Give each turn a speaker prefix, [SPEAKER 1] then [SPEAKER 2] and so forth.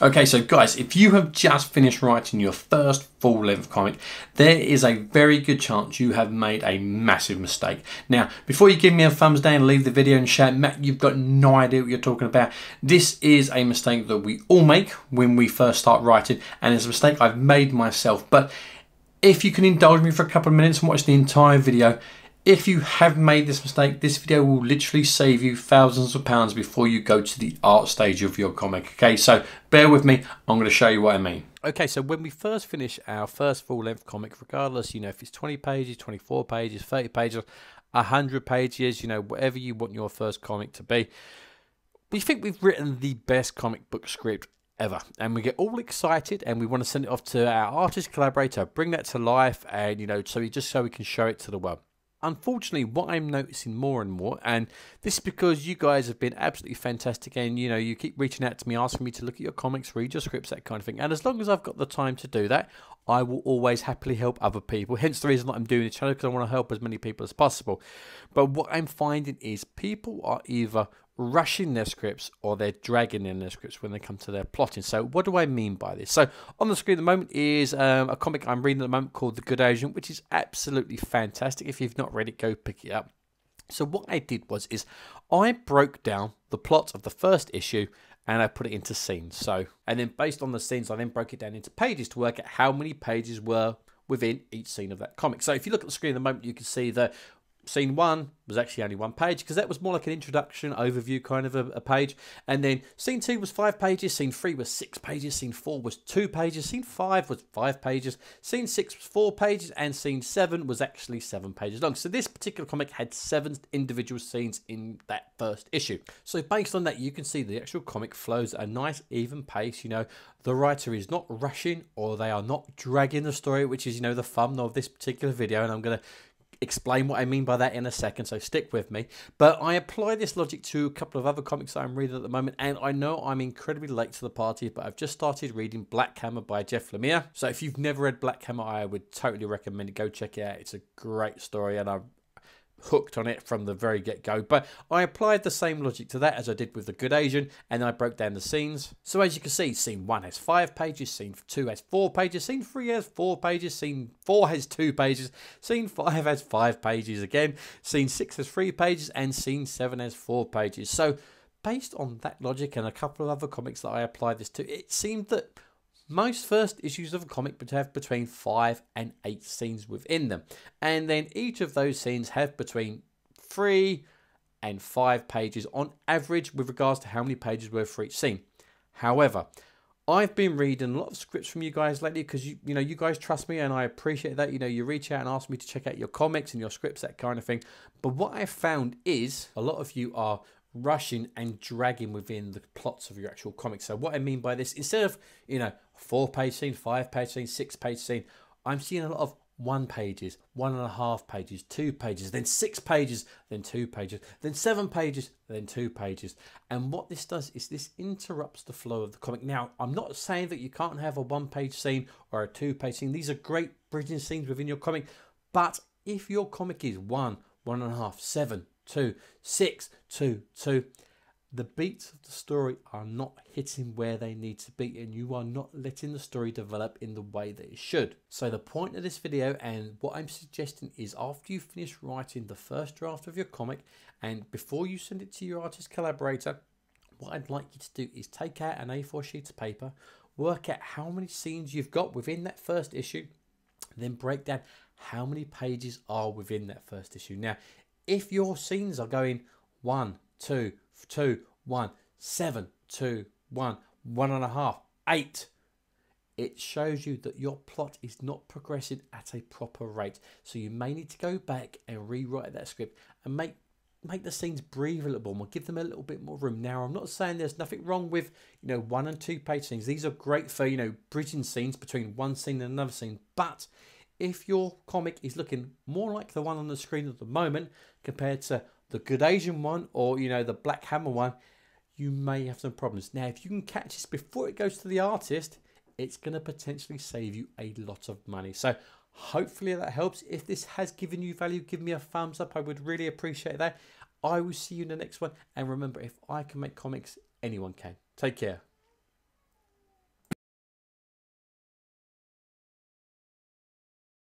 [SPEAKER 1] Okay, so guys, if you have just finished writing your first full length comic, there is a very good chance you have made a massive mistake. Now, before you give me a thumbs down, leave the video and share, Matt, you've got no idea what you're talking about. This is a mistake that we all make when we first start writing, and it's a mistake I've made myself. But if you can indulge me for a couple of minutes and watch the entire video, if you have made this mistake, this video will literally save you thousands of pounds before you go to the art stage of your comic. Okay, so bear with me. I'm going to show you what I mean. Okay, so when we first finish our first full length comic, regardless, you know, if it's 20 pages, 24 pages, 30 pages, 100 pages, you know, whatever you want your first comic to be, we think we've written the best comic book script ever. And we get all excited and we want to send it off to our artist collaborator, bring that to life, and, you know, so we just so we can show it to the world unfortunately, what I'm noticing more and more, and this is because you guys have been absolutely fantastic, and you know, you keep reaching out to me, asking me to look at your comics, read your scripts, that kind of thing. And as long as I've got the time to do that, I will always happily help other people. Hence the reason that I'm doing this channel because I want to help as many people as possible. But what I'm finding is people are either rushing their scripts or they're dragging in their scripts when they come to their plotting. So what do I mean by this? So on the screen at the moment is um, a comic I'm reading at the moment called The Good Asian, which is absolutely fantastic. If you've not read it, go pick it up. So what I did was is I broke down the plot of the first issue and I put it into scenes. So and then based on the scenes, I then broke it down into pages to work out how many pages were within each scene of that comic. So if you look at the screen at the moment, you can see that scene one was actually only one page because that was more like an introduction overview kind of a, a, page. And then scene two was five pages scene three was six pages scene four was two pages scene five was five pages scene six was four pages and scene seven was actually seven pages long. So this particular comic had seven individual scenes in that first issue. So based on that you can see the actual comic flows at a nice even pace you know. The writer is not rushing or they are not dragging the story which is you know the fun of this particular video and i'm going to explain what I mean by that in a second, so stick with me. But I apply this logic to a couple of other comics I'm reading at the moment, and I know I'm incredibly late to the party, but I've just started reading Black Hammer by Jeff Lemire. So if you've never read Black Hammer, I would totally recommend it. Go check it out. It's a great story, and I hooked on it from the very get go. But I applied the same logic to that as I did with The Good Asian and I broke down the scenes. So as you can see, scene one has five pages, scene two has four pages, scene three has four pages, scene four has two pages, scene five has five pages again, scene six has three pages, and scene seven has four pages. So based on that logic and a couple of other comics that I applied this to, it seemed that most first issues of a comic would have between five and eight scenes within them, and then each of those scenes have between three and five pages on average with regards to how many pages were for each scene. However, I've been reading a lot of scripts from you guys lately because you you know you guys trust me and I appreciate that. You know, you reach out and ask me to check out your comics and your scripts, that kind of thing. But what I found is a lot of you are rushing and dragging within the plots of your actual comics. So what I mean by this, instead of, you know, four page scene, five page scene, six page scene, I'm seeing a lot of one pages, one and a half pages, two pages, then six pages, then two pages, then seven pages, then two pages. And what this does is this interrupts the flow of the comic. Now, I'm not saying that you can't have a one page scene or a two page scene. These are great bridging scenes within your comic. But if your comic is one, one and a half, seven, two, six, two, two. The beats of the story are not hitting where they need to be, and you are not letting the story develop in the way that it should. So, the point of this video and what I'm suggesting is after you finish writing the first draft of your comic, and before you send it to your artist collaborator, what I'd like you to do is take out an A4 sheet of paper, work out how many scenes you've got within that first issue, then break down how many pages are within that first issue. Now, if your scenes are going one, two, two, one, seven, two, one, one and a half, eight, it shows you that your plot is not progressing at a proper rate. So you may need to go back and rewrite that script and make make the scenes breathe a little more, give them a little bit more room. Now, I'm not saying there's nothing wrong with, you know, one and two page scenes. These are great for, you know, bridging scenes between one scene and another scene. But if your comic is looking more like the one on the screen at the moment compared to the Good Asian one or you know the Black Hammer one, you may have some problems. Now, if you can catch this before it goes to the artist, it's going to potentially save you a lot of money. So hopefully that helps. If this has given you value, give me a thumbs up. I would really appreciate that. I will see you in the next one. And remember, if I can make comics, anyone can. Take care.